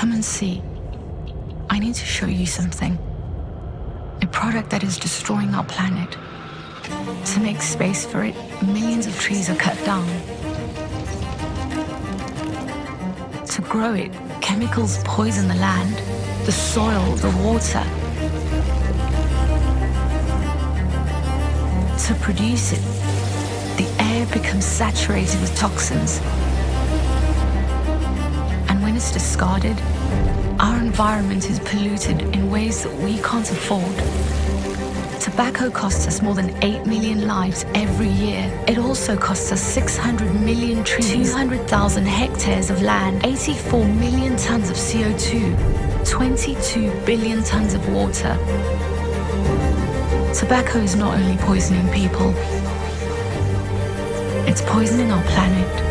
Come and see. I need to show you something. A product that is destroying our planet. To make space for it, millions of trees are cut down. To grow it, chemicals poison the land, the soil, the water. To produce it, the air becomes saturated with toxins. Discarded, our environment is polluted in ways that we can't afford. Tobacco costs us more than 8 million lives every year. It also costs us 600 million trees, 200,000 hectares of land, 84 million tons of CO2, 22 billion tons of water. Tobacco is not only poisoning people, it's poisoning our planet.